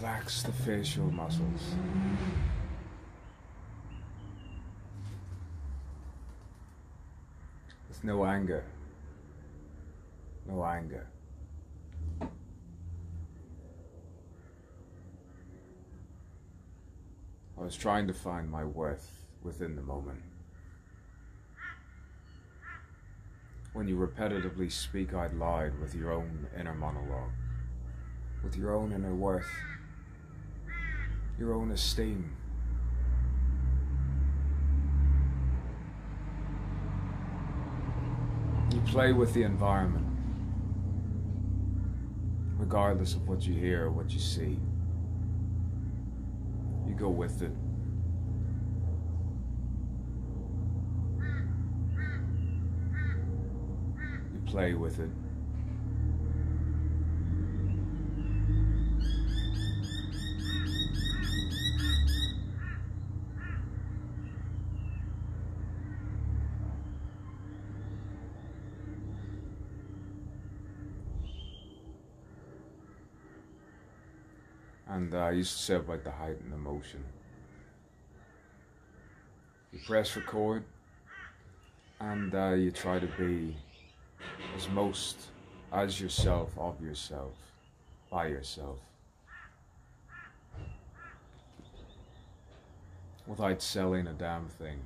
Relax the facial muscles. There's no anger. No anger. I was trying to find my worth within the moment. When you repetitively speak out loud with your own inner monologue, with your own inner worth, your own esteem. You play with the environment, regardless of what you hear or what you see. You go with it. You play with it. And I used to say about the heightened emotion. You press record and uh, you try to be as most as yourself, of yourself, by yourself. Without selling a damn thing.